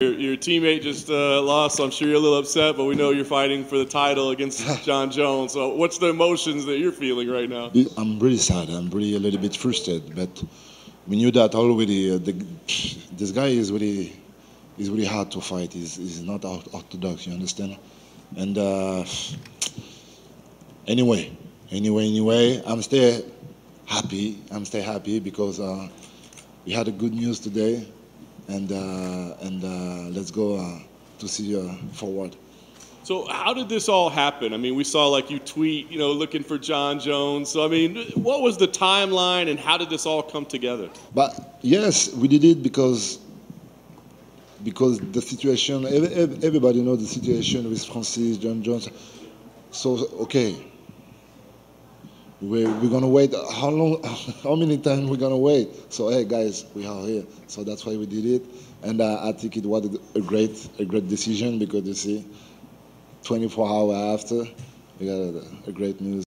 Your, your teammate just uh, lost, so I'm sure you're a little upset, but we know you're fighting for the title against Jon Jones. So, what's the emotions that you're feeling right now? I'm really sad. I'm really a little bit frustrated, but we knew that already. Uh, the, this guy is really, is really hard to fight. He's, he's not orthodox. You understand? And uh, anyway, anyway, anyway, I'm still happy. I'm still happy because uh, we had a good news today and uh, and uh, let's go uh, to see you forward. So how did this all happen? I mean, we saw like you tweet, you know, looking for Jon Jones. So I mean, what was the timeline and how did this all come together? But yes, we did it because because the situation. Everybody knows the situation with Francis Jon Jones. So okay, we're, we're gonna wait. How long? How many times we're gonna wait? So hey, guys, we are here. So that's why we did it, and uh, I think it was a great, a great decision because you see, 24 hours after, we got a, a great news.